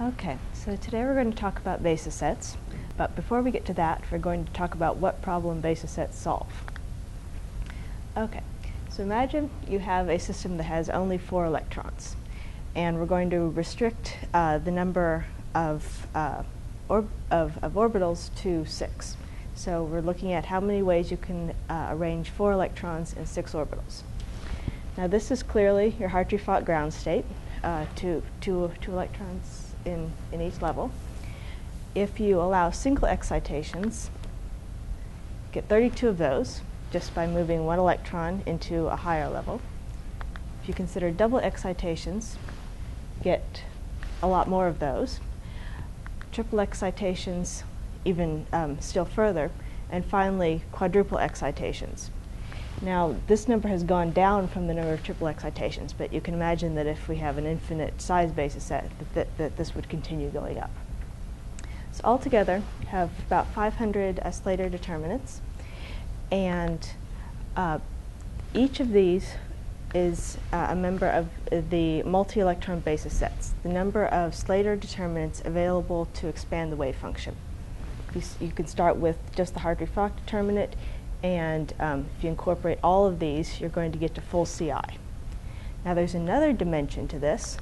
Okay, so today we're going to talk about basis sets, but before we get to that, we're going to talk about what problem basis sets solve. Okay, so imagine you have a system that has only four electrons, and we're going to restrict uh, the number of, uh, of, of, orbitals to six. So we're looking at how many ways you can uh, arrange four electrons in six orbitals. Now this is clearly your Hartree-Fock ground state, uh, two, two, two electrons in, in each level. If you allow single excitations, get 32 of those just by moving one electron into a higher level. If you consider double excitations, get a lot more of those. Triple excitations, even um, still further. And finally, quadruple excitations. Now, this number has gone down from the number of triple excitations, but you can imagine that if we have an infinite size basis set, that, that, that this would continue going up. So altogether, we have about 500 uh, Slater determinants, and uh, each of these is uh, a member of the multi-electron basis sets, the number of Slater determinants available to expand the wave function. You, you can start with just the Hartree-Fock determinant, and um, if you incorporate all of these, you're going to get to full CI. Now there's another dimension to this.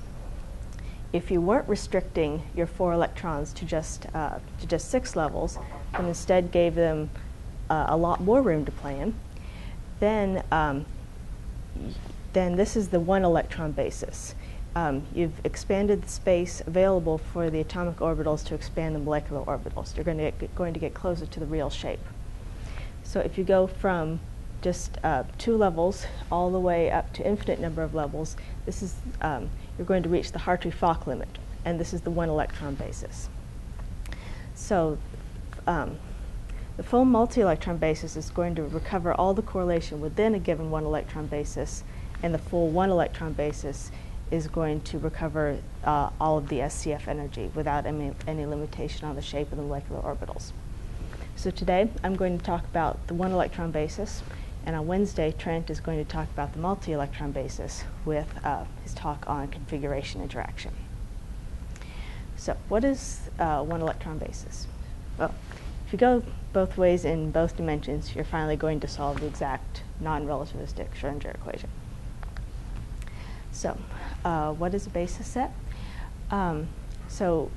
If you weren't restricting your four electrons to just, uh, to just six levels, and instead gave them uh, a lot more room to play in, then, um, then this is the one electron basis. Um, you've expanded the space available for the atomic orbitals to expand the molecular orbitals. You're going to get, going to get closer to the real shape. So if you go from just uh, two levels all the way up to infinite number of levels, this is, um, you're going to reach the Hartree-Fock limit, and this is the one electron basis. So um, the full multi-electron basis is going to recover all the correlation within a given one electron basis, and the full one electron basis is going to recover uh, all of the SCF energy without any, any limitation on the shape of the molecular orbitals. So today I'm going to talk about the one electron basis, and on Wednesday Trent is going to talk about the multi-electron basis with uh, his talk on configuration interaction. So what is uh, one electron basis? Well, if you go both ways in both dimensions, you're finally going to solve the exact non-relativistic Schrodinger equation. So uh, what is a basis set? Um, so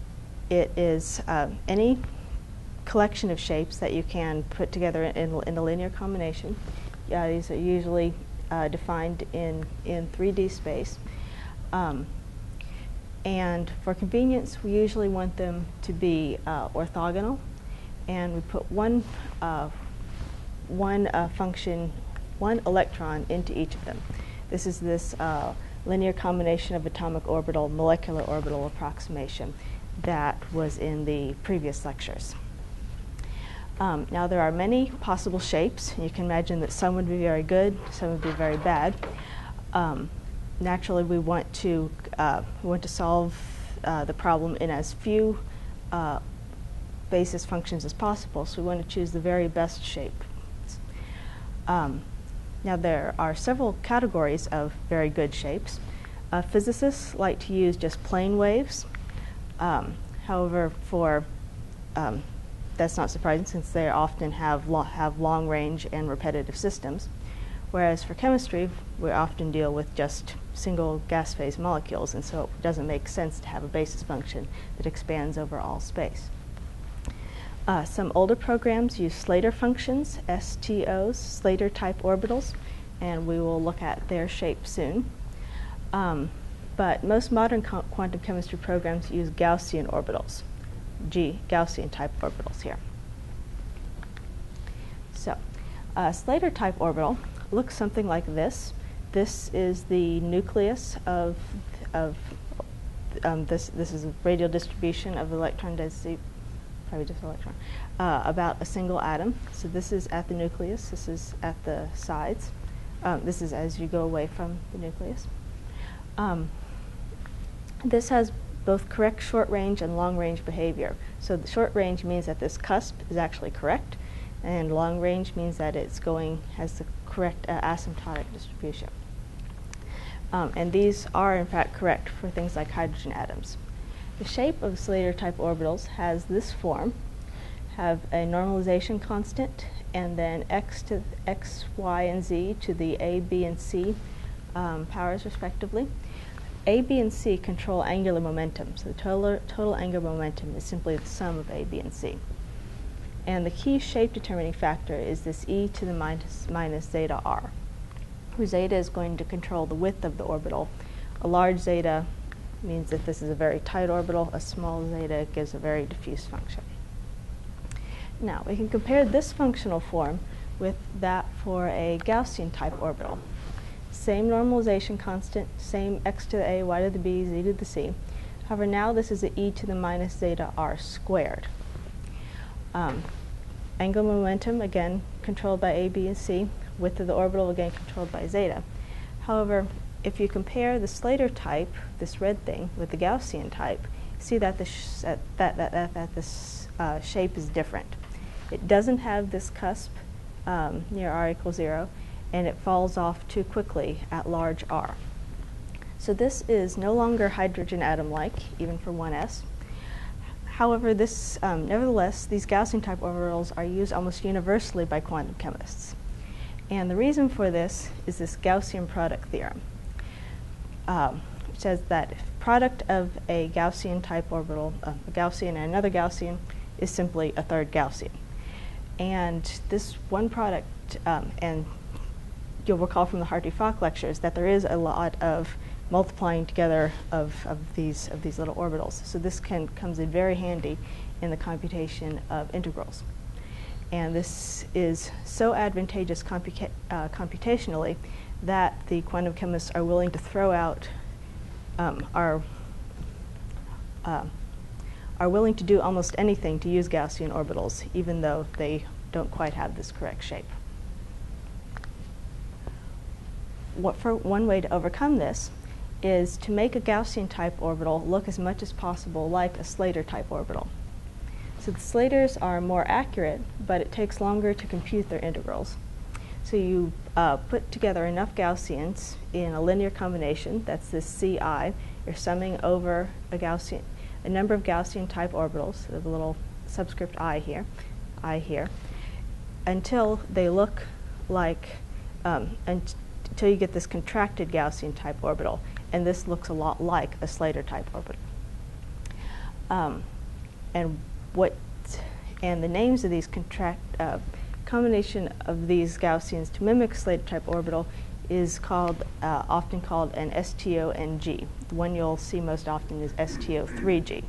it is uh, any collection of shapes that you can put together in, in a linear combination. Uh, these are usually uh, defined in, in 3D space. Um, and for convenience, we usually want them to be uh, orthogonal. And we put one, uh, one uh, function, one electron into each of them. This is this uh, linear combination of atomic orbital, molecular orbital approximation that was in the previous lectures. Um, now there are many possible shapes. You can imagine that some would be very good, some would be very bad. Um, naturally, we want to uh, we want to solve uh, the problem in as few uh, basis functions as possible. So we want to choose the very best shape. Um, now there are several categories of very good shapes. Uh, physicists like to use just plane waves. Um, however, for um, that's not surprising since they often have, lo have long range and repetitive systems. Whereas for chemistry, we often deal with just single gas phase molecules, and so it doesn't make sense to have a basis function that expands over all space. Uh, some older programs use Slater functions, STOs, Slater type orbitals, and we will look at their shape soon. Um, but most modern quantum chemistry programs use Gaussian orbitals. G Gaussian type orbitals here. So, a Slater type orbital looks something like this. This is the nucleus of, of um, this, this is a radial distribution of electron density, probably just electron, uh, about a single atom. So this is at the nucleus, this is at the sides. Um, this is as you go away from the nucleus. Um, this has both correct short range and long range behavior. So the short range means that this cusp is actually correct, and long range means that it's going has the correct uh, asymptotic distribution. Um, and these are in fact correct for things like hydrogen atoms. The shape of Slater type orbitals has this form, have a normalization constant, and then x to x, y, and z to the a, b, and c um, powers respectively. A, B, and C control angular momentum, so the total, total angular momentum is simply the sum of A, B, and C. And the key shape determining factor is this e to the minus, minus zeta r, where zeta is going to control the width of the orbital. A large zeta means that this is a very tight orbital, a small zeta gives a very diffuse function. Now, we can compare this functional form with that for a Gaussian type orbital. Same normalization constant, same x to the a, y to the b, z to the c. However, now this is e to the minus zeta r squared. Um, angular momentum, again, controlled by a, b, and c. Width of the orbital, again, controlled by zeta. However, if you compare the Slater type, this red thing, with the Gaussian type, see that the, that, that, that, that this uh, shape is different. It doesn't have this cusp um, near r equals 0, and it falls off too quickly at large r. So this is no longer hydrogen atom-like, even for 1s. However, this, um, nevertheless, these Gaussian type orbitals are used almost universally by quantum chemists. And the reason for this is this Gaussian product theorem, um, which says that product of a Gaussian type orbital, uh, a Gaussian and another Gaussian, is simply a third Gaussian. And this one product, um, and you'll recall from the Hartree-Fock lectures that there is a lot of multiplying together of, of, these, of these little orbitals. So this can, comes in very handy in the computation of integrals. And this is so advantageous computa uh, computationally that the quantum chemists are willing to throw out um, our uh, are willing to do almost anything to use Gaussian orbitals, even though they don't quite have this correct shape. What for one way to overcome this is to make a Gaussian type orbital look as much as possible like a Slater type orbital. So the Slaters are more accurate, but it takes longer to compute their integrals. So you uh, put together enough Gaussians in a linear combination, that's this Ci, you're summing over a Gaussian, a number of Gaussian type orbitals, so the little subscript i here, i here, until they look like, um, until you get this contracted Gaussian type orbital. And this looks a lot like a Slater type orbital. Um, and what, and the names of these contract, uh, combination of these Gaussians to mimic Slater type orbital is called, uh, often called an STONG. The one you'll see most often is STO3G.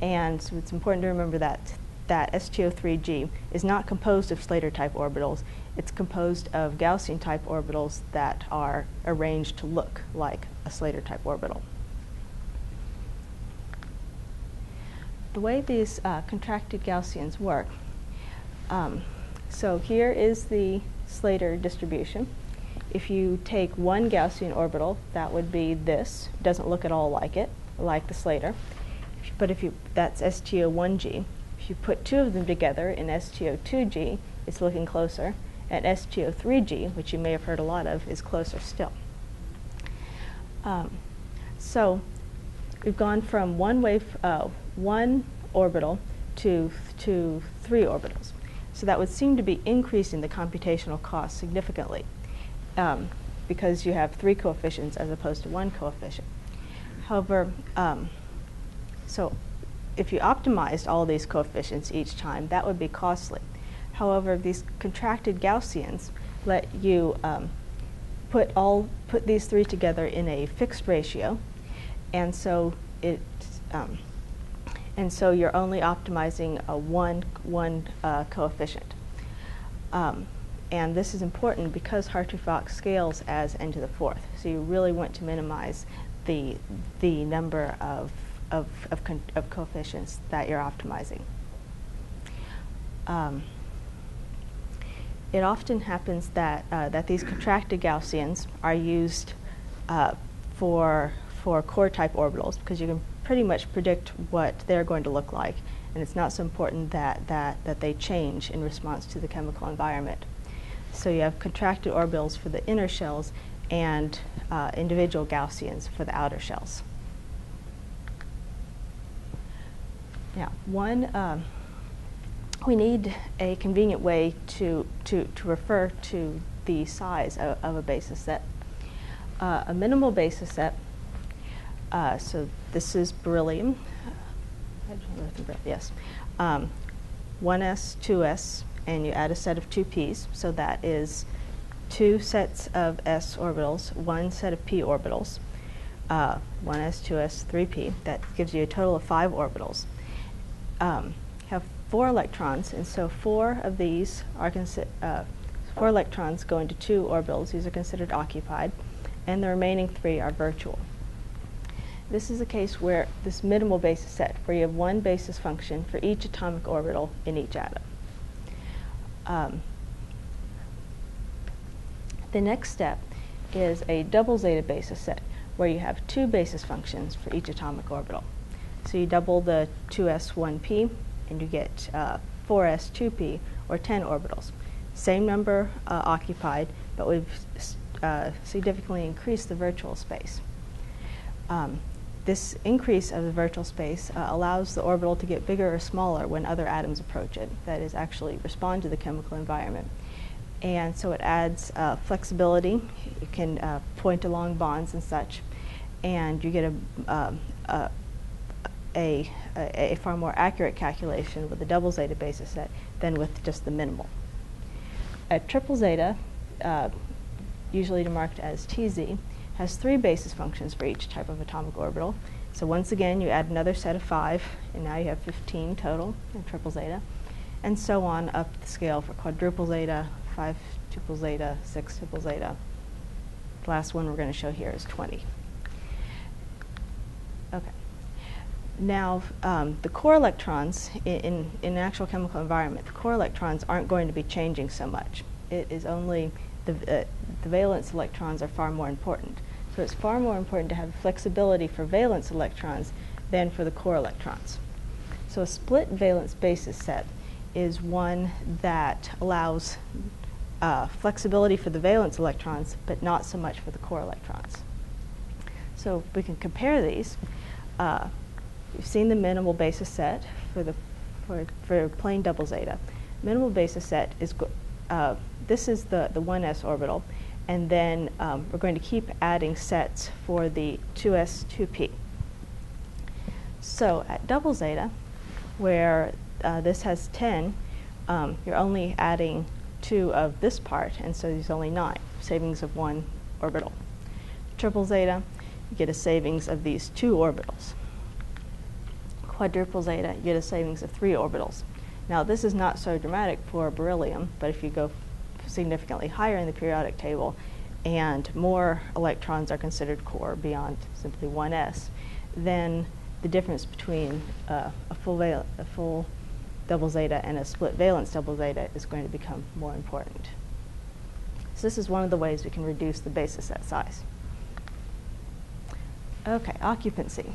And so it's important to remember that that STO3G is not composed of Slater type orbitals. It's composed of Gaussian type orbitals that are arranged to look like a Slater type orbital. The way these uh, contracted Gaussians work, um, so here is the Slater distribution. If you take one Gaussian orbital, that would be this. Doesn't look at all like it, like the Slater. But if you, that's STO1G. If you put two of them together in STO2G, it's looking closer, and STO3G, which you may have heard a lot of, is closer still. Um, so we've gone from one wave, uh, one orbital to, to three orbitals. So that would seem to be increasing the computational cost significantly um, because you have three coefficients as opposed to one coefficient. However, um, so if you optimized all these coefficients each time, that would be costly. However, these contracted Gaussians let you um, put all put these three together in a fixed ratio, and so it um, and so you're only optimizing a one one uh, coefficient. Um, and this is important because Hartree-Fock scales as n to the fourth. So you really want to minimize the the number of of, of, of coefficients that you're optimizing. Um, it often happens that, uh, that these contracted Gaussians are used uh, for, for core type orbitals because you can pretty much predict what they're going to look like and it's not so important that, that, that they change in response to the chemical environment. So you have contracted orbitals for the inner shells and uh, individual Gaussians for the outer shells. Now, one, um, we need a convenient way to, to, to refer to the size of, of a basis set. Uh, a minimal basis set, uh, so this is beryllium, yes, um, 1s, 2s, and you add a set of two p's, so that is two sets of s orbitals, one set of p orbitals, uh, 1s, 2s, 3p. That gives you a total of five orbitals. Um, have four electrons, and so four of these are uh, four electrons go into two orbitals. These are considered occupied, and the remaining three are virtual. This is a case where this minimal basis set, where you have one basis function for each atomic orbital in each atom. Um, the next step is a double zeta basis set, where you have two basis functions for each atomic orbital. So you double the 2s1p, and you get uh, 4s2p, or 10 orbitals. Same number uh, occupied, but we've uh, significantly increased the virtual space. Um, this increase of the virtual space uh, allows the orbital to get bigger or smaller when other atoms approach it, that is, actually respond to the chemical environment. And so it adds uh, flexibility. You can uh, point along bonds and such, and you get a, um, a, a, a, far more accurate calculation with the double zeta basis set than with just the minimal. A triple zeta, uh, usually marked as TZ, has three basis functions for each type of atomic orbital. So once again, you add another set of five, and now you have 15 total in triple zeta, and so on up the scale for quadruple zeta, five triple zeta, six triple zeta. The last one we're going to show here is 20. Okay. Now, um, the core electrons in, in, in an actual chemical environment, the core electrons aren't going to be changing so much. It is only the, uh, the valence electrons are far more important. So it's far more important to have flexibility for valence electrons than for the core electrons. So a split valence basis set is one that allows uh, flexibility for the valence electrons, but not so much for the core electrons. So we can compare these. Uh, we've seen the minimal basis set for the for, for plain double zeta. Minimal basis set is uh, this is the, the 1s orbital, and then um, we're going to keep adding sets for the 2s, 2p. So at double zeta, where uh, this has 10, um, you're only adding two of this part, and so there's only nine, savings of one orbital. Triple zeta, you get a savings of these two orbitals. Quadruple zeta, you get a savings of three orbitals. Now, this is not so dramatic for beryllium, but if you go significantly higher in the periodic table and more electrons are considered core beyond simply 1s, then the difference between uh, a, full a full double zeta and a split valence double zeta is going to become more important. So this is one of the ways we can reduce the basis set size. Okay, occupancy.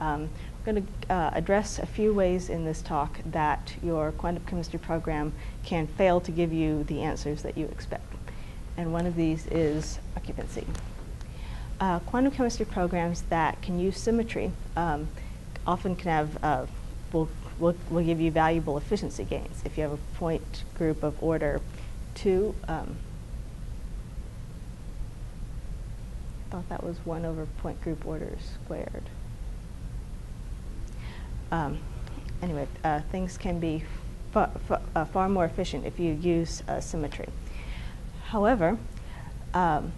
Um, going to uh, address a few ways in this talk that your quantum chemistry program can fail to give you the answers that you expect. And one of these is occupancy. Uh, quantum chemistry programs that can use symmetry um, often can have, uh, will, will, will give you valuable efficiency gains. If you have a point group of order 2, um, I thought that was 1 over point group order squared um, anyway, uh, things can be far, far, uh, far, more efficient if you use uh, symmetry. However, um,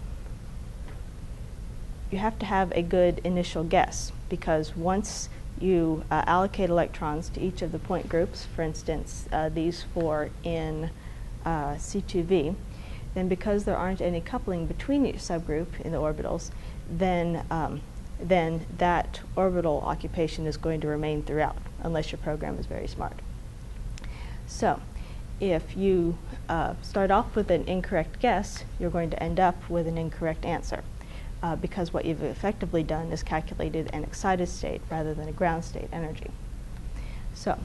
you have to have a good initial guess because once you uh, allocate electrons to each of the point groups, for instance, uh, these four in uh, C2v, then because there aren't any coupling between each subgroup in the orbitals, then um, then that orbital occupation is going to remain throughout, unless your program is very smart. So if you uh, start off with an incorrect guess, you're going to end up with an incorrect answer. Uh, because what you've effectively done is calculated an excited state rather than a ground state energy. So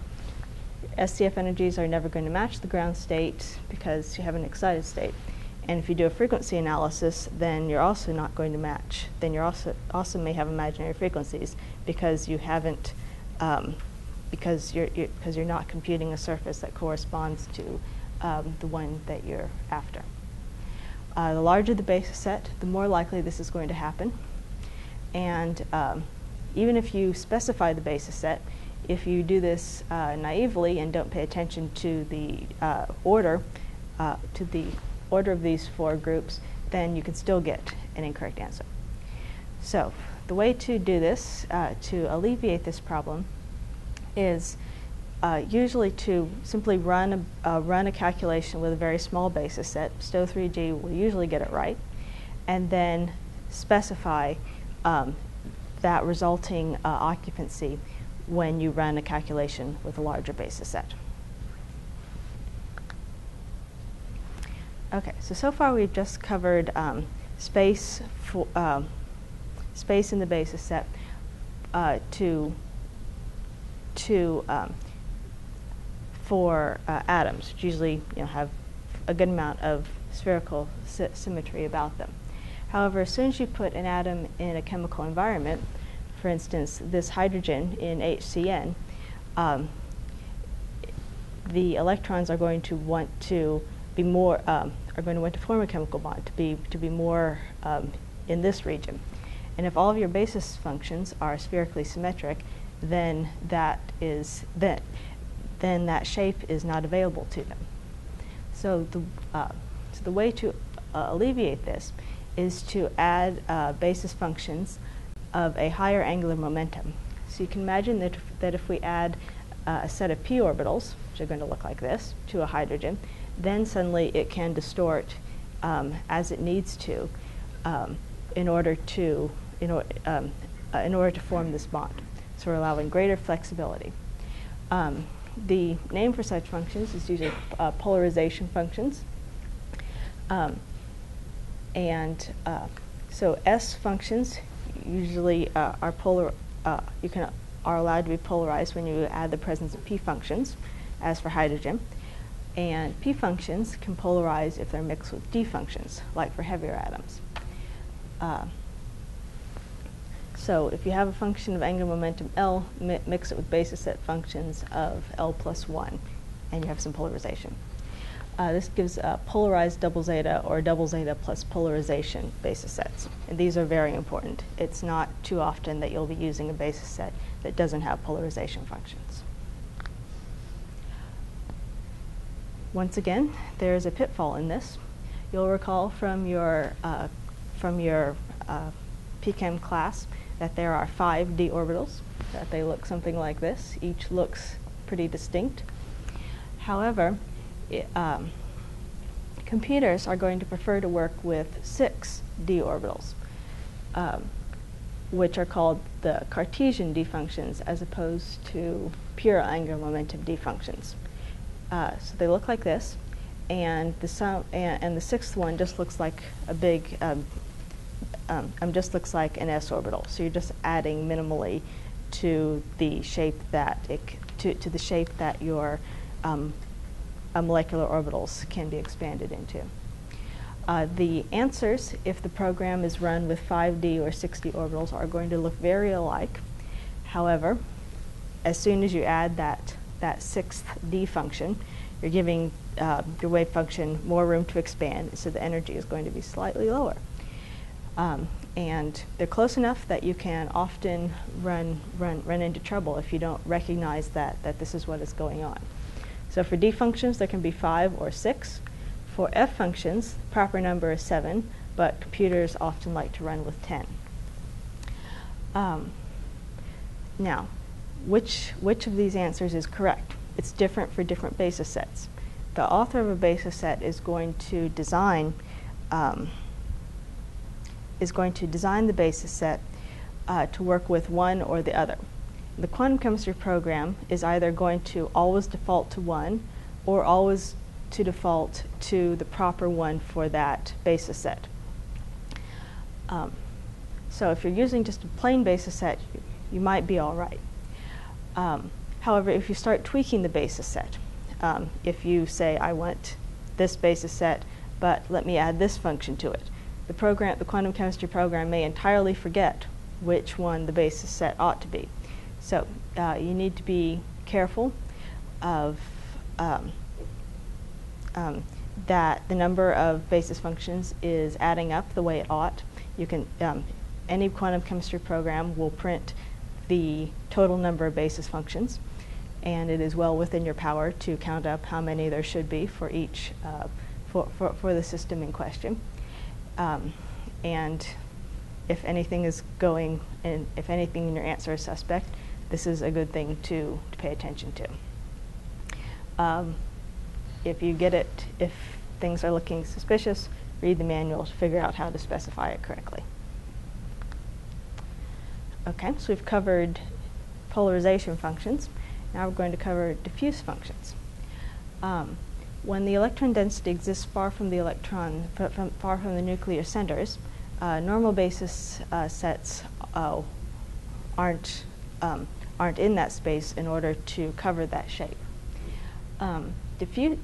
SCF energies are never going to match the ground state because you have an excited state. And if you do a frequency analysis, then you're also not going to match. Then you also also may have imaginary frequencies because you haven't um, because you're, you're because you're not computing a surface that corresponds to um, the one that you're after. Uh, the larger the basis set, the more likely this is going to happen. And um, even if you specify the basis set, if you do this uh, naively and don't pay attention to the uh, order, uh, to the order of these four groups, then you can still get an incorrect answer. So the way to do this, uh, to alleviate this problem, is uh, usually to simply run a, uh, run a calculation with a very small basis set. STO3G will usually get it right, and then specify um, that resulting uh, occupancy when you run a calculation with a larger basis set. Okay, so so far we've just covered um, space for um, space in the basis set uh, to to um, for uh, atoms, which usually you know have a good amount of spherical sy symmetry about them. However, as soon as you put an atom in a chemical environment, for instance, this hydrogen in HCN, um, the electrons are going to want to be more, um, are going to want to form a chemical bond, to be, to be more um, in this region. And if all of your basis functions are spherically symmetric, then that is, then, then that shape is not available to them. So the, uh, so the way to uh, alleviate this is to add uh, basis functions of a higher angular momentum. So you can imagine that if, that if we add uh, a set of p orbitals, which are going to look like this, to a hydrogen, then suddenly it can distort um, as it needs to um, in order to in, or, um, uh, in order to form this bond. So we're allowing greater flexibility. Um, the name for such functions is usually uh, polarization functions. Um, and uh, so S functions usually uh, are polar, uh, you can, are allowed to be polarized when you add the presence of P functions, as for hydrogen. And P functions can polarize if they're mixed with D functions, like for heavier atoms. Uh, so if you have a function of angular momentum L, mi mix it with basis set functions of L plus 1, and you have some polarization. Uh, this gives uh, polarized double zeta or double zeta plus polarization basis sets. And these are very important. It's not too often that you'll be using a basis set that doesn't have polarization functions. Once again, there is a pitfall in this. You'll recall from your, uh, from your uh, PChem class that there are five d orbitals, that they look something like this. Each looks pretty distinct. However, um, computers are going to prefer to work with six d orbitals, um, which are called the Cartesian d functions as opposed to pure angular momentum d functions. Uh, so they look like this, and the and, and, the sixth one just looks like a big um, um, um, just looks like an s orbital. So you're just adding minimally to the shape that it to, to the shape that your um, uh, molecular orbitals can be expanded into. Uh, the answers, if the program is run with 5D or 6D orbitals, are going to look very alike. However, as soon as you add that, that sixth D function, you're giving uh, your wave function more room to expand, so the energy is going to be slightly lower. Um, and they're close enough that you can often run, run, run into trouble if you don't recognize that, that this is what is going on. So for D functions, there can be five or six. For F functions, the proper number is seven, but computers often like to run with 10. Um, now, which, which of these answers is correct? It's different for different basis sets. The author of a basis set is going to design um, is going to design the basis set uh, to work with one or the other the quantum chemistry program is either going to always default to one or always to default to the proper one for that basis set. Um, so if you're using just a plain basis set, you, you might be all right. Um, however, if you start tweaking the basis set, um, if you say, I want this basis set but let me add this function to it. The program, the quantum chemistry program may entirely forget which one the basis set ought to be. So uh, you need to be careful of um, um, that the number of basis functions is adding up the way it ought. You can um, any quantum chemistry program will print the total number of basis functions, and it is well within your power to count up how many there should be for each uh, for, for, for the system in question. Um, and if anything is going, and if anything in your answer is suspect, this is a good thing to, to pay attention to. Um, if you get it, if things are looking suspicious, read the manual to figure out how to specify it correctly. Okay, so we've covered polarization functions. Now we're going to cover diffuse functions. Um, when the electron density exists far from the electron, from, far from the nuclear centers, uh, normal basis uh, sets uh, aren't um, aren't in that space in order to cover that shape. Um,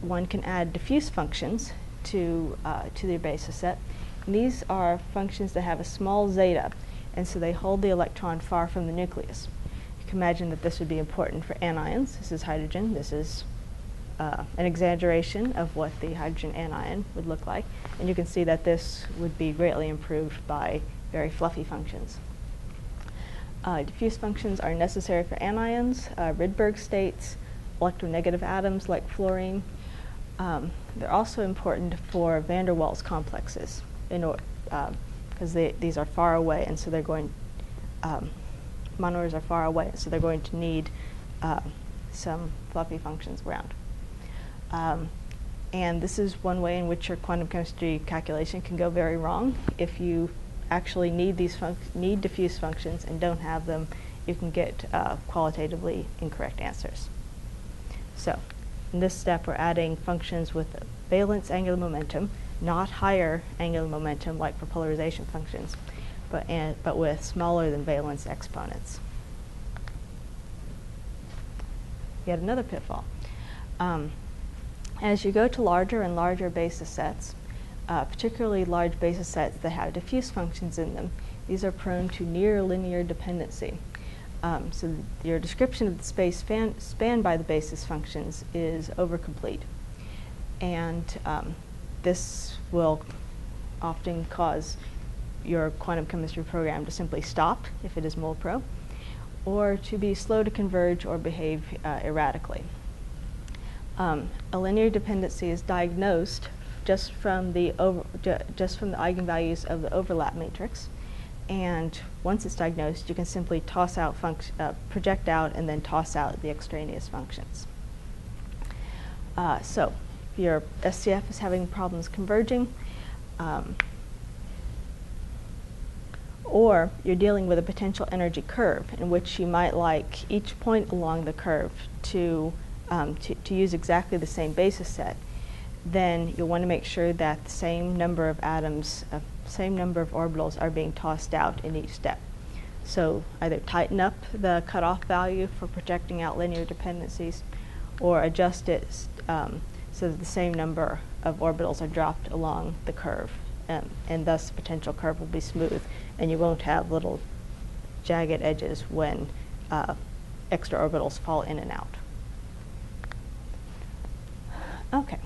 one can add diffuse functions to uh, to their basis set. And these are functions that have a small zeta, and so they hold the electron far from the nucleus. You can imagine that this would be important for anions. This is hydrogen. This is uh, an exaggeration of what the hydrogen anion would look like. And you can see that this would be greatly improved by very fluffy functions. Uh, diffuse functions are necessary for anions, uh, Rydberg states, electronegative atoms like fluorine. Um, they're also important for van der Waals complexes because uh, these are far away and so they're going, um, monomers are far away, so they're going to need uh, some fluffy functions around. Um, and this is one way in which your quantum chemistry calculation can go very wrong. If you actually need these need diffuse functions and don't have them, you can get uh, qualitatively incorrect answers. So in this step, we're adding functions with valence angular momentum, not higher angular momentum like for polarization functions, but, and, but with smaller than valence exponents. Yet another pitfall. Um, as you go to larger and larger basis sets, uh, particularly large basis sets that have diffuse functions in them, these are prone to near linear dependency. Um, so your description of the space span, spanned by the basis functions is overcomplete. And um, this will often cause your quantum chemistry program to simply stop if it is MOLPRO, or to be slow to converge or behave uh, erratically. Um, a linear dependency is diagnosed just from the over, ju just from the eigenvalues of the overlap matrix. And once it's diagnosed, you can simply toss out uh, project out and then toss out the extraneous functions. Uh, so your SCF is having problems converging, um, or you're dealing with a potential energy curve in which you might like each point along the curve to um, to, to use exactly the same basis set, then you'll want to make sure that the same number of atoms, uh, same number of orbitals are being tossed out in each step. So either tighten up the cutoff value for projecting out linear dependencies or adjust it um, so that the same number of orbitals are dropped along the curve. Um, and thus the potential curve will be smooth and you won't have little jagged edges when uh, extra orbitals fall in and out. Okay.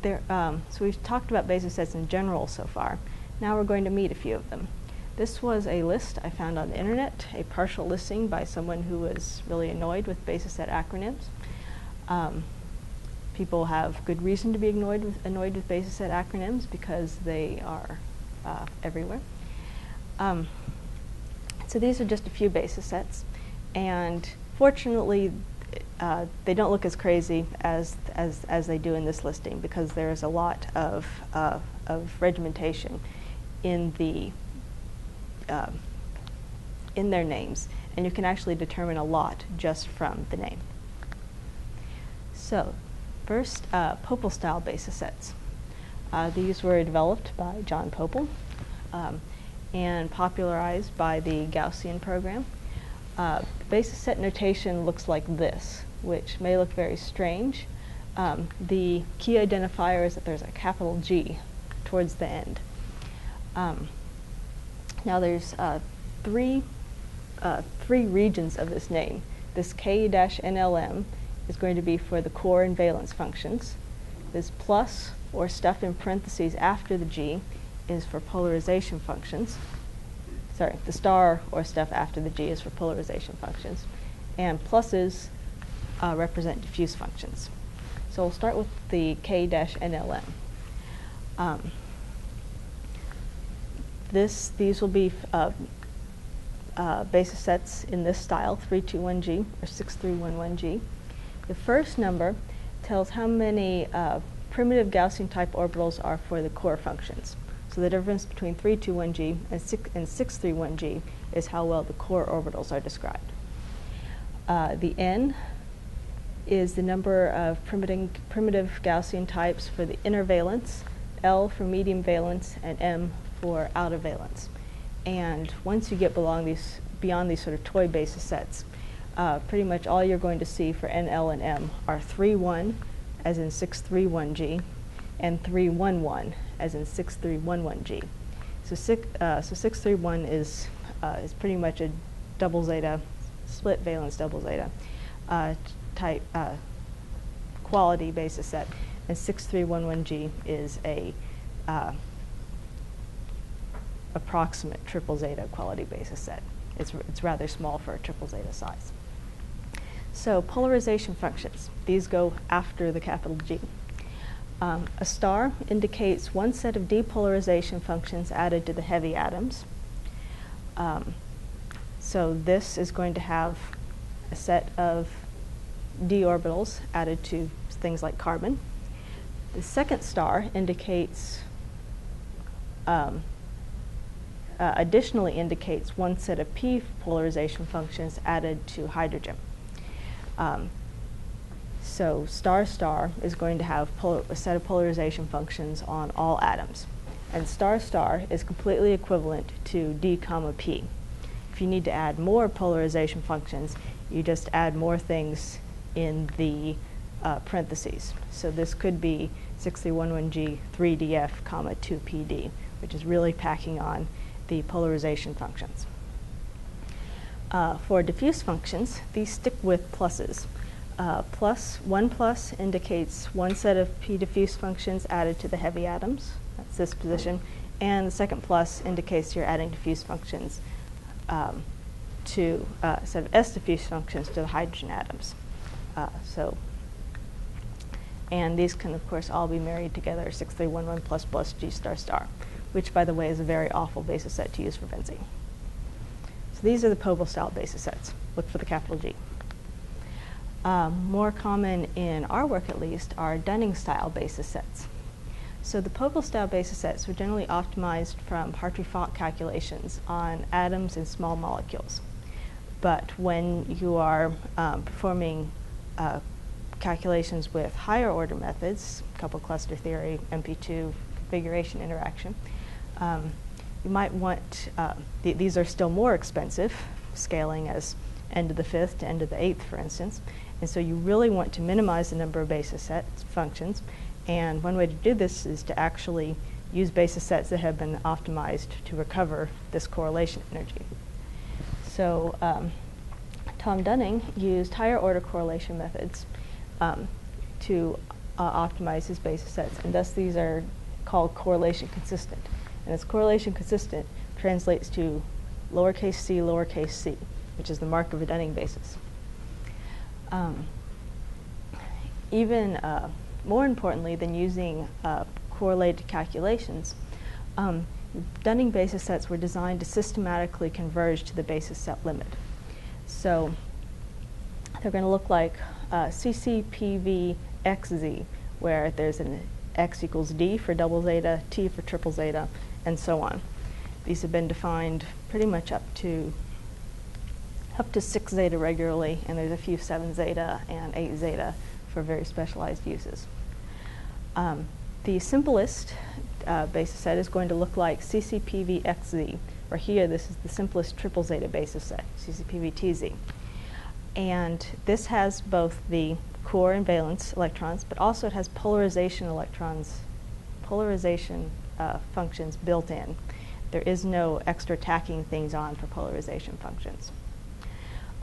There, um, so we've talked about basis sets in general so far. Now we're going to meet a few of them. This was a list I found on the internet, a partial listing by someone who was really annoyed with basis set acronyms. Um, people have good reason to be annoyed with, annoyed with basis set acronyms because they are uh, everywhere. Um, so these are just a few basis sets. And fortunately, uh, they don't look as crazy as, as, as they do in this listing because there's a lot of, uh, of regimentation in, the, uh, in their names. And you can actually determine a lot just from the name. So first, uh, Pople style basis sets. Uh, these were developed by John Pople um, and popularized by the Gaussian program. Uh, basis set notation looks like this which may look very strange. Um, the key identifier is that there's a capital G towards the end. Um, now there's uh, three, uh, three regions of this name. This K-NLM is going to be for the core and valence functions. This plus or stuff in parentheses after the G is for polarization functions. Sorry, the star or stuff after the G is for polarization functions. And pluses uh, represent diffuse functions. So we'll start with the K-NLM. Um, this, these will be uh, uh, basis sets in this style, 321G or 6311G. The first number tells how many uh, primitive Gaussian type orbitals are for the core functions. So the difference between 321G and, 6, and 631G is how well the core orbitals are described. Uh, the N is the number of primitive, primitive Gaussian types for the inner valence, L for medium valence, and M for outer valence. And once you get these, beyond these sort of toy basis sets, uh, pretty much all you're going to see for N, L, and M are 3, 1, as in 631G, and 311, as in 6311G. So, six, uh, so 631 is, uh, is pretty much a double zeta, split valence double zeta uh, type uh, quality basis set, and 6311G is a uh, approximate triple zeta quality basis set. It's, it's rather small for a triple zeta size. So polarization functions, these go after the capital G. Um, a star indicates one set of d polarization functions added to the heavy atoms. Um, so this is going to have a set of d orbitals added to things like carbon. The second star indicates um, uh, additionally indicates one set of p polarization functions added to hydrogen. Um, so star star is going to have a set of polarization functions on all atoms. And star star is completely equivalent to d comma p. If you need to add more polarization functions, you just add more things in the uh, parentheses. So this could be 6311G 3DF comma 2PD, which is really packing on the polarization functions. Uh, for diffuse functions, these stick with pluses. Uh, plus, one plus indicates one set of p diffuse functions added to the heavy atoms. That's this position. And the second plus indicates you're adding diffuse functions um, to uh, a set of s diffuse functions to the hydrogen atoms. Uh, so, and these can of course all be married together, 6311 plus plus g star star, which by the way is a very awful basis set to use for benzene. So these are the Pople style basis sets. Look for the capital G. Um, more common in our work at least are Dunning style basis sets. So the Pople style basis sets were generally optimized from Hartree-Fock calculations on atoms and small molecules. But when you are um, performing uh, calculations with higher order methods, coupled cluster theory, MP2 configuration interaction, um, you might want, uh, th these are still more expensive, scaling as n to the fifth to n to the eighth, for instance. And so you really want to minimize the number of basis sets, functions. And one way to do this is to actually use basis sets that have been optimized to recover this correlation energy. So um, Tom Dunning used higher order correlation methods um, to uh, optimize his basis sets, and thus these are called correlation consistent. And its correlation consistent translates to lowercase c, lowercase c, which is the mark of a Dunning basis. Um, even uh, more importantly than using uh, correlated calculations, um, Dunning basis sets were designed to systematically converge to the basis set limit. So they're going to look like uh, CCPV where there's an x equals d for double zeta, t for triple zeta, and so on. These have been defined pretty much up to up to 6 zeta regularly, and there's a few 7 zeta and 8 zeta for very specialized uses. Um, the simplest uh, basis set is going to look like CCPVXZ, or here this is the simplest triple zeta basis set, CCPVTZ. And this has both the core and valence electrons, but also it has polarization electrons, polarization uh, functions built in. There is no extra tacking things on for polarization functions.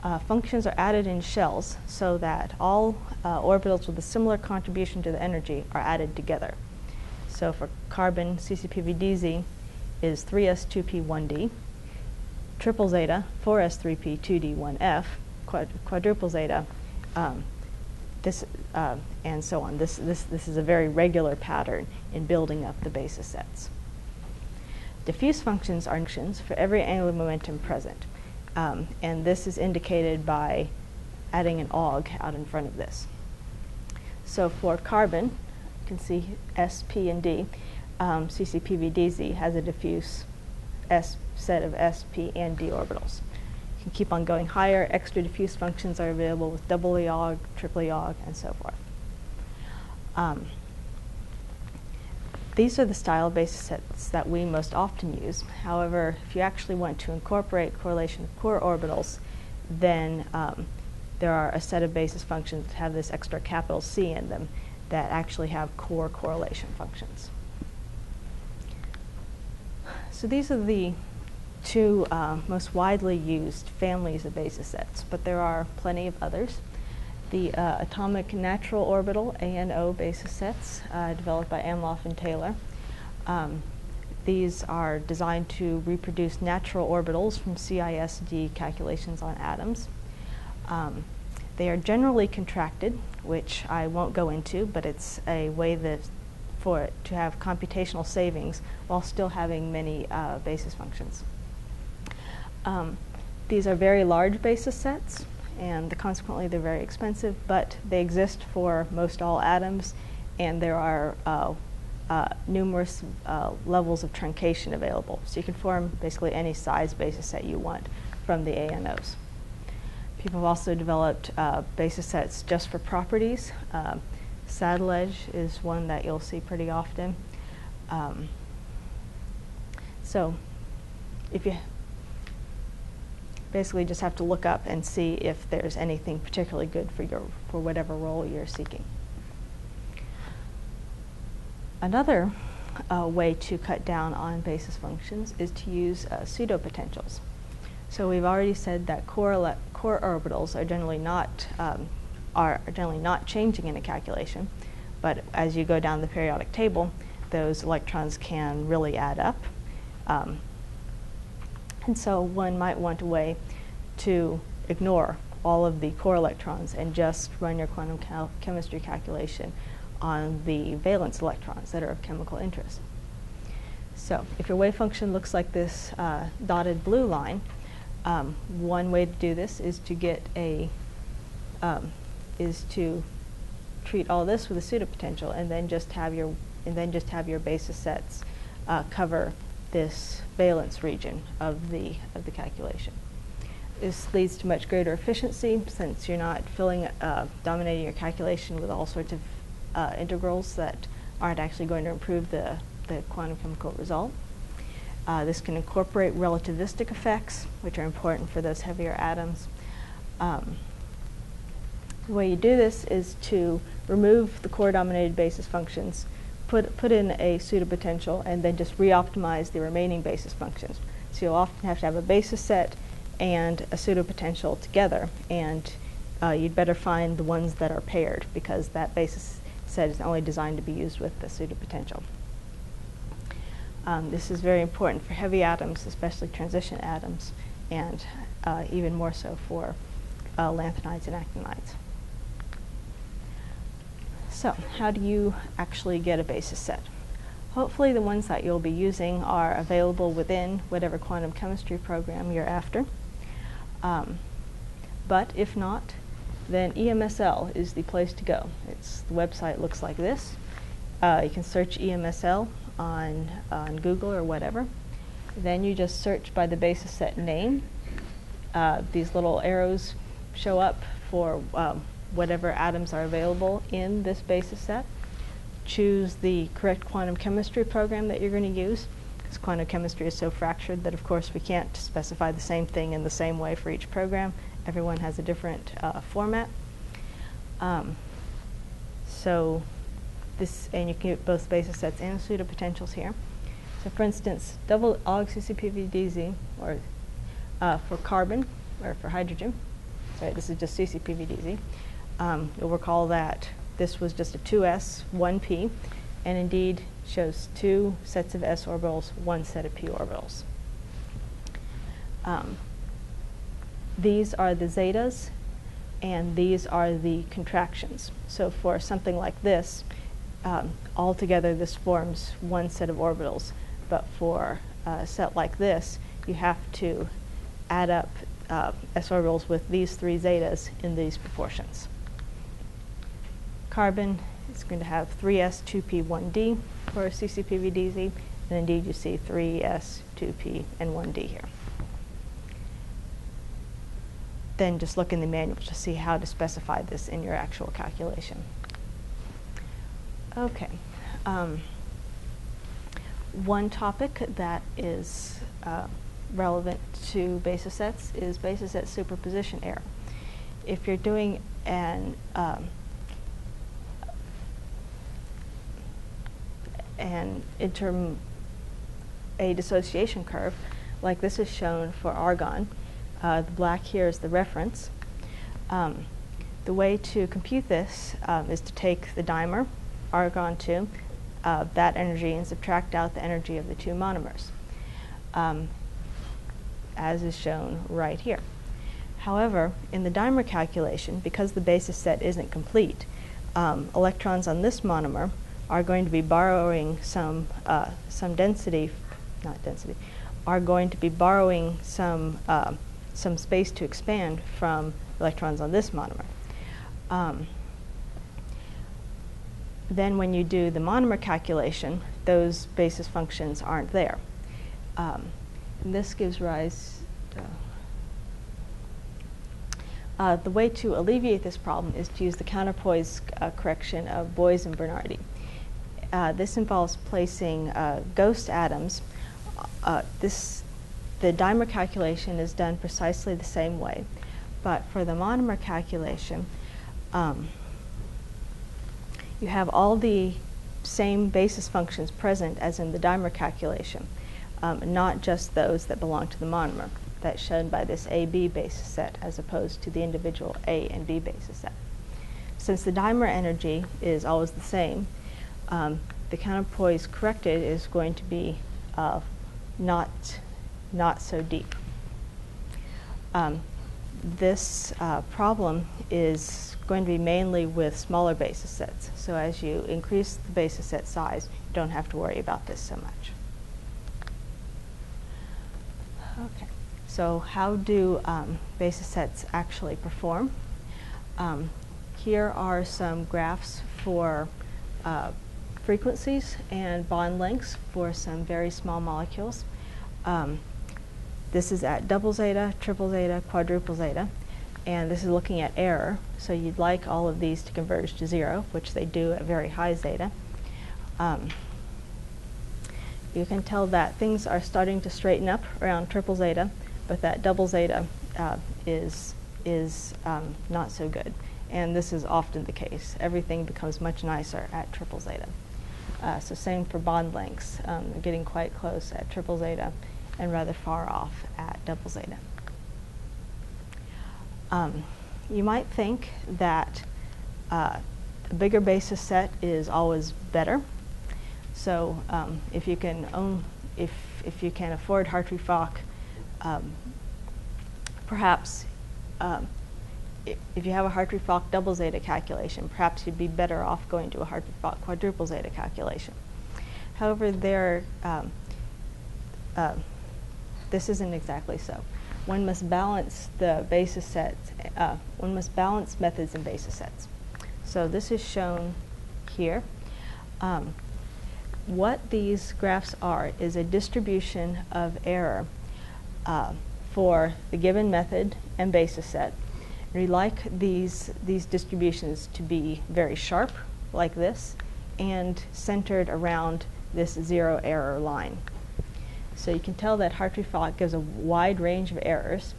Uh, functions are added in shells so that all uh, orbitals with a similar contribution to the energy are added together. So for carbon, CCPVDZ is 3s2p1d, triple zeta, 4s3p2d1f, quad quadruple zeta, um, this, uh, and so on. This, this, this is a very regular pattern in building up the basis sets. Diffuse functions are functions for every angular momentum present. Um, and this is indicated by adding an AUG out in front of this. So for carbon, you can see S, P, and D. Um, CCPVDZ has a diffuse S set of S, P, and D orbitals. Can keep on going higher. Extra diffuse functions are available with double aug, triple aug, and so forth. Um, these are the style basis sets that we most often use. However, if you actually want to incorporate correlation of core orbitals, then um, there are a set of basis functions that have this extra capital C in them that actually have core correlation functions. So these are the two uh, most widely used families of basis sets, but there are plenty of others the uh, atomic natural orbital ANO basis sets uh, developed by Almlöf and Taylor. Um, these are designed to reproduce natural orbitals from CISD calculations on atoms. Um, they are generally contracted, which I won't go into, but it's a way that for it to have computational savings while still having many uh, basis functions. Um, these are very large basis sets and the, consequently they're very expensive, but they exist for most all atoms, and there are uh, uh, numerous uh, levels of truncation available. So you can form basically any size basis set you want from the ANOs. People have also developed uh, basis sets just for properties. Um, Sadlej is one that you'll see pretty often. Um, so if you basically just have to look up and see if there's anything particularly good for your for whatever role you're seeking. Another uh, way to cut down on basis functions is to use uh, pseudopotentials. So we've already said that core, core orbitals are generally not um, are generally not changing in a calculation, but as you go down the periodic table, those electrons can really add up. Um, and so one might want a way to ignore all of the core electrons and just run your quantum cal chemistry calculation on the valence electrons that are of chemical interest. So if your wave function looks like this uh, dotted blue line, um, one way to do this is to get a um, is to treat all this with a pseudopotential and then just have your and then just have your basis sets uh, cover this valence region of the, of the calculation. This leads to much greater efficiency since you're not filling, uh, dominating your calculation with all sorts of uh, integrals that aren't actually going to improve the, the quantum chemical result. Uh, this can incorporate relativistic effects, which are important for those heavier atoms. Um, the way you do this is to remove the core-dominated basis functions put, put in a pseudopotential and then just re-optimize the remaining basis functions. So you'll often have to have a basis set and a pseudopotential together, and uh, you'd better find the ones that are paired because that basis set is only designed to be used with the pseudopotential. Um, this is very important for heavy atoms, especially transition atoms, and uh, even more so for uh, lanthanides and actinides. So how do you actually get a basis set? Hopefully the ones that you'll be using are available within whatever quantum chemistry program you're after. Um, but if not, then EMSL is the place to go. It's, the website looks like this. Uh, you can search EMSL on, on Google or whatever. Then you just search by the basis set name. Uh, these little arrows show up for um, whatever atoms are available in this basis set. Choose the correct quantum chemistry program that you're going to use, because quantum chemistry is so fractured that, of course, we can't specify the same thing in the same way for each program. Everyone has a different uh, format. Um, so this, and you can get both basis sets and pseudopotentials here. So for instance, double log CCPVDZ, or uh, for carbon, or for hydrogen, sorry, this is just CCPVDZ, um, you'll recall that this was just a 2s, 1p, and indeed shows two sets of s orbitals, one set of p orbitals. Um, these are the zetas, and these are the contractions. So for something like this, um, altogether this forms one set of orbitals. But for a set like this, you have to add up uh, s orbitals with these three zetas in these proportions. Carbon is going to have 3s, 2p, 1d for CCPVDZ, and indeed you see 3s, 2p, and 1d here then just look in the manual to see how to specify this in your actual calculation. Okay. Um, one topic that is uh, relevant to basis sets is basis set superposition error. If you're doing an um, an interim a dissociation curve, like this is shown for argon, uh, the black here is the reference. Um, the way to compute this um, is to take the dimer, argon 2, uh, that energy, and subtract out the energy of the two monomers, um, as is shown right here. However, in the dimer calculation, because the basis set isn't complete, um, electrons on this monomer are going to be borrowing some, uh, some density, not density, are going to be borrowing some uh, some space to expand from electrons on this monomer. Um, then when you do the monomer calculation, those basis functions aren't there. Um, and this gives rise to, uh, the way to alleviate this problem is to use the counterpoise uh, correction of Boys and Bernardi. Uh, this involves placing uh, ghost atoms. Uh, this the dimer calculation is done precisely the same way. But for the monomer calculation, um, you have all the same basis functions present as in the dimer calculation, um, not just those that belong to the monomer. That's shown by this AB basis set as opposed to the individual A and B basis set. Since the dimer energy is always the same, um, the counterpoise corrected is going to be uh, not not so deep. Um, this uh, problem is going to be mainly with smaller basis sets. So as you increase the basis set size, you don't have to worry about this so much. Okay, so how do um, basis sets actually perform? Um, here are some graphs for uh, frequencies and bond lengths for some very small molecules. Um, this is at double zeta, triple zeta, quadruple zeta, and this is looking at error. So you'd like all of these to converge to zero, which they do at very high zeta. Um, you can tell that things are starting to straighten up around triple zeta, but that double zeta uh, is, is um, not so good. And this is often the case. Everything becomes much nicer at triple zeta. Uh, so same for bond lengths. Um, getting quite close at triple zeta and rather far off at double zeta. Um, you might think that uh, a bigger basis set is always better. So um, if you can own, if if you can afford Hartree-Fock, um, perhaps um, if you have a Hartree-Fock double zeta calculation, perhaps you'd be better off going to a Hartree-Fock quadruple zeta calculation. However, there um, uh, this isn't exactly so. One must balance the basis sets, uh, one must balance methods and basis sets. So this is shown here. Um, what these graphs are is a distribution of error uh, for the given method and basis set. We like these, these distributions to be very sharp, like this, and centered around this zero error line. So you can tell that Hartree-Fock gives a wide range of errors.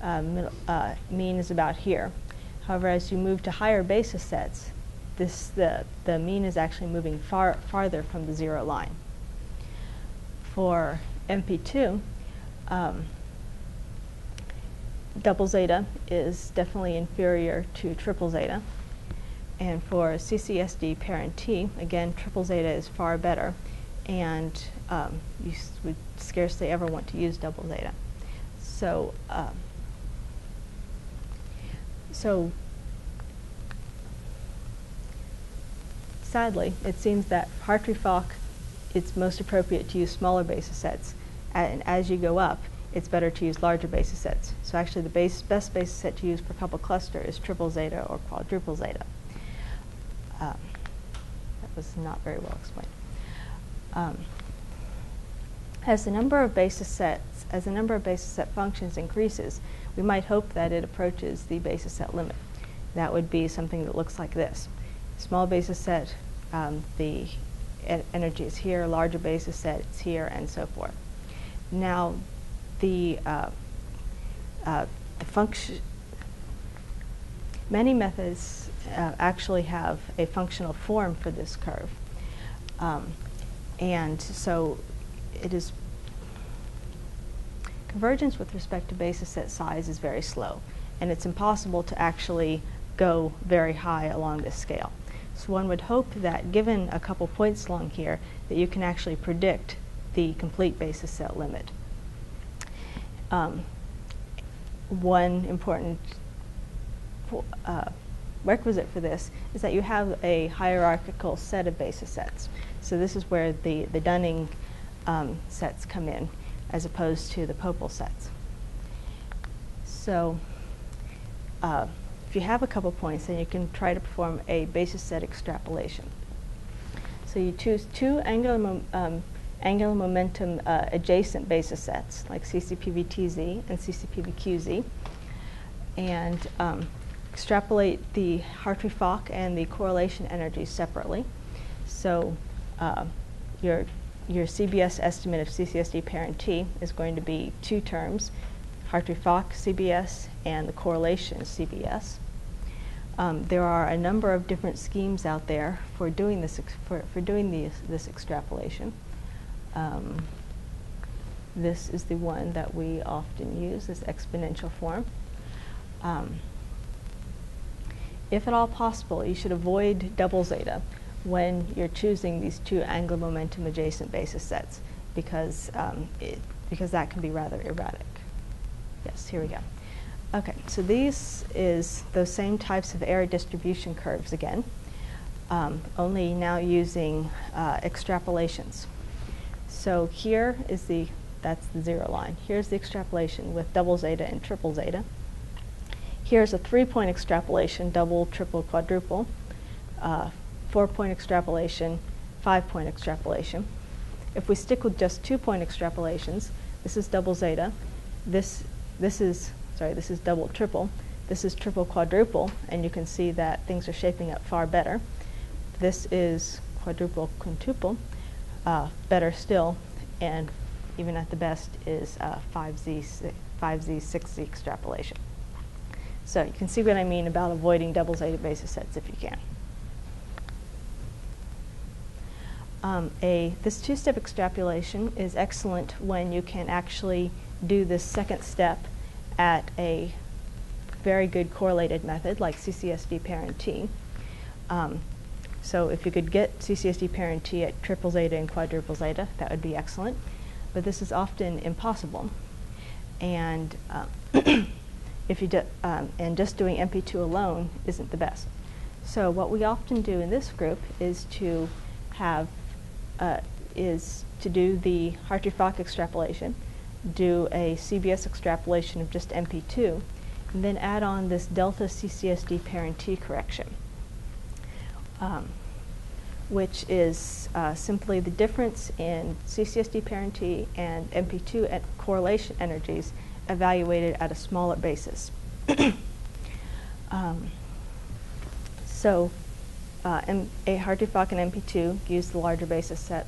Um, uh, mean is about here. However, as you move to higher basis sets, this, the, the mean is actually moving far farther from the zero line. for MP2, um, double zeta is definitely inferior to triple zeta. And for CCSD paren T, again, triple zeta is far better, and um, you would scarcely ever want to use double zeta. So, uh, so sadly, it seems that Hartree-Fock, it's most appropriate to use smaller basis sets, and as you go up, it's better to use larger basis sets. So actually, the base, best basis set to use per coupled cluster is triple zeta or quadruple zeta. Um, that was not very well explained. Um, as the number of basis sets, as the number of basis set functions increases, we might hope that it approaches the basis set limit. That would be something that looks like this. Small basis set, um, the e energy is here, larger basis set, it's here, and so forth. Now, the, uh, uh, the function, many methods uh, actually have a functional form for this curve. Um, and so it is, convergence with respect to basis set size is very slow. And it's impossible to actually go very high along this scale. So one would hope that given a couple points along here, that you can actually predict the complete basis set limit. Um, one important uh, requisite for this is that you have a hierarchical set of basis sets. So this is where the, the Dunning um, sets come in as opposed to the Pople sets. So uh, if you have a couple points, then you can try to perform a basis set extrapolation. So you choose two angular, um, angular momentum uh, adjacent basis sets, like CCPVTZ and CCPVQZ, and um, extrapolate the Hartree-Fock and the correlation energies separately. So uh, your, your CBS estimate of CCSD paren T is going to be two terms, Hartree-Fock CBS and the correlation CBS. Um, there are a number of different schemes out there for doing this for, for doing this extrapolation. Um, this is the one that we often use, this exponential form. Um, if at all possible, you should avoid double zeta when you're choosing these two angular momentum adjacent basis sets because, um, it, because that can be rather erratic. Yes, here we go. Okay, so these is those same types of error distribution curves again, um, only now using uh, extrapolations. So here is the, that's the zero line. Here's the extrapolation with double zeta and triple zeta. Here's a three-point extrapolation, double, triple, quadruple. Uh, Four-point extrapolation, five-point extrapolation. If we stick with just two-point extrapolations, this is double zeta. This, this is sorry, this is double triple. This is triple quadruple, and you can see that things are shaping up far better. This is quadruple quintuple, uh, better still, and even at the best is uh, 5z, 5z, 6z extrapolation. So you can see what I mean about avoiding double zeta basis sets if you can. Um, a, this two-step extrapolation is excellent when you can actually do this second step at a very good correlated method like CCSD paren T. Um, so if you could get CCSD paren T at triple zeta and quadruple zeta, that would be excellent. But this is often impossible. And uh, if you um, and just doing MP2 alone isn't the best. So what we often do in this group is to have uh, is to do the Hartree-Fock extrapolation do a CBS extrapolation of just MP2, and then add on this delta CCSD paren T correction, um, which is uh, simply the difference in CCSD paren T and MP2 correlation energies evaluated at a smaller basis. um, so uh, a Hartree-Fock and MP2 use the larger basis set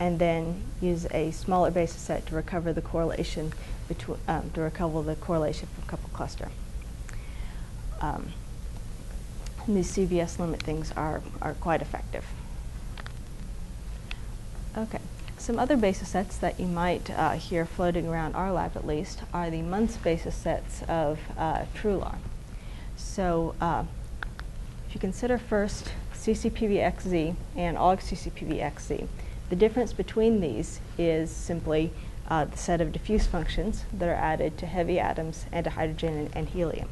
and then use a smaller basis set to recover the correlation between um, to recover the correlation from coupled cluster. Um, these CBS limit things are, are quite effective. Okay, Some other basis sets that you might uh, hear floating around our lab at least are the months basis sets of uh, Truhlar. So uh, if you consider first CCPVXZ and CCPVXZ, the difference between these is simply uh, the set of diffuse functions that are added to heavy atoms and to hydrogen and, and helium.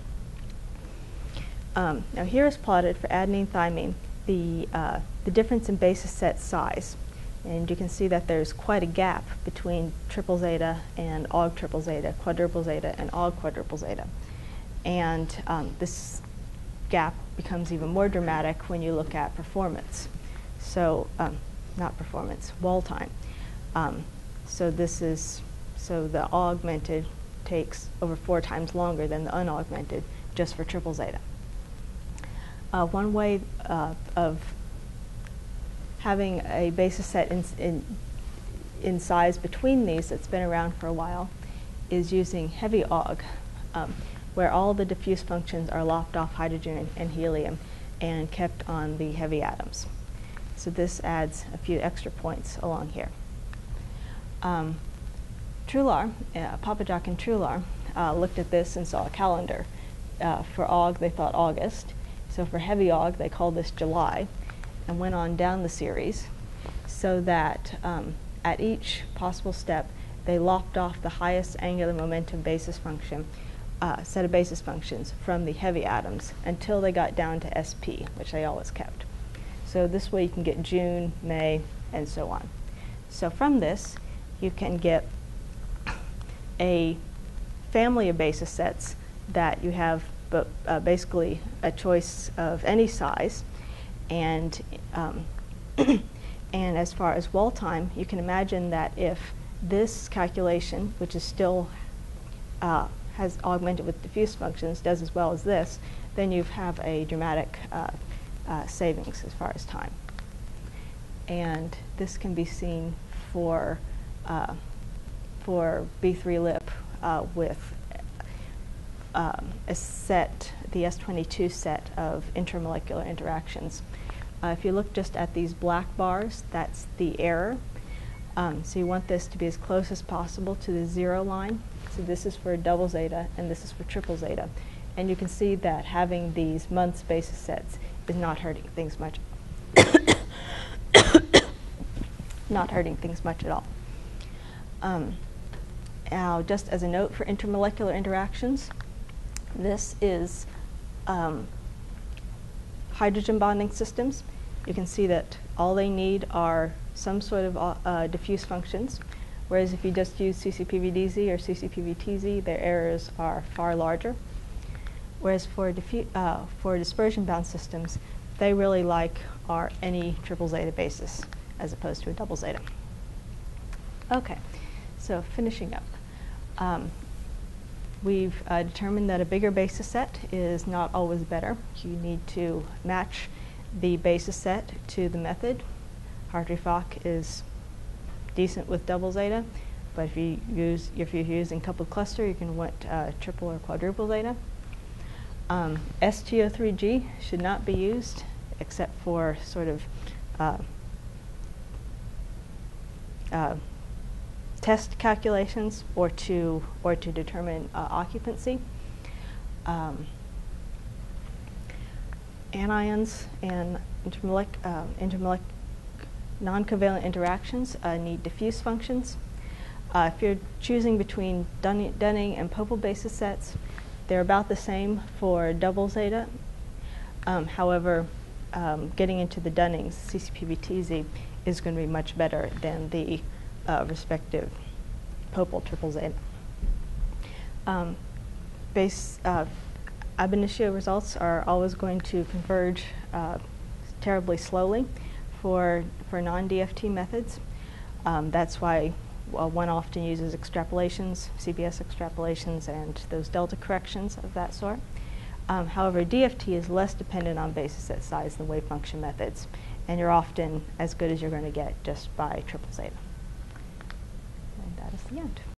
Um, now here is plotted for adenine thymine the, uh, the difference in basis set size. And you can see that there's quite a gap between triple zeta and aug triple zeta, quadruple zeta, and aug quadruple zeta. And um, this gap becomes even more dramatic when you look at performance. So, um, not performance, wall time. Um, so this is, so the augmented takes over four times longer than the unaugmented just for triple zeta. Uh, one way uh, of having a basis set in, in, in, size between these that's been around for a while is using heavy aug, um, where all the diffuse functions are lopped off hydrogen and helium and kept on the heavy atoms. So this adds a few extra points along here. Um, Truhlar, uh, and Truhlar uh, looked at this and saw a calendar. Uh, for aug, they thought August. So for heavy aug, they called this July and went on down the series so that um, at each possible step, they lopped off the highest angular momentum basis function, uh, set of basis functions from the heavy atoms until they got down to SP, which they always kept. So this way you can get June, May, and so on. So from this, you can get a family of basis sets that you have but uh, basically a choice of any size. And, um, and as far as wall time, you can imagine that if this calculation, which is still uh, has augmented with diffuse functions, does as well as this, then you have a dramatic uh, uh savings as far as time. And this can be seen for, uh, for B3LYP with um, a set, the S22 set of intermolecular interactions. Uh, if you look just at these black bars, that's the error. Um, so you want this to be as close as possible to the zero line. So this is for double zeta and this is for triple zeta. And you can see that having these months basis sets is not hurting things much. not hurting things much at all. Um, now, just as a note for intermolecular interactions, this is um, hydrogen bonding systems. You can see that all they need are some sort of uh, uh diffuse functions, whereas if you just use CCPVDZ or CCPVTZ, their errors are far larger. Whereas for, uh, for dispersion bound systems, they really like are any triple zeta basis as opposed to a double zeta. Okay, so finishing up. Um, We've uh, determined that a bigger basis set is not always better. You need to match the basis set to the method. Hartree-Fock is decent with double zeta, but if you use if you're using coupled cluster, you can want uh, triple or quadruple zeta. Um, STO3G should not be used except for sort of uh, uh, test calculations or to, or to determine uh, occupancy. Um, anions and intermolec uh, intermolec non-covalent interactions uh, need diffuse functions. Uh, if you're choosing between Dunning, Dunning and Pople basis sets, they're about the same for double zeta. Um, however, um, getting into the Dunnings, CCPVTZ, is going to be much better than the uh, respective Pople triple Z. Um, base uh, ab initio results are always going to converge uh, terribly slowly for, for non-DFT methods. Um, that's why well, one often uses extrapolations, CBS extrapolations, and those delta corrections of that sort. Um, however, DFT is less dependent on basis set size than wave function methods, and you're often as good as you're going to get just by triple zeta. The end.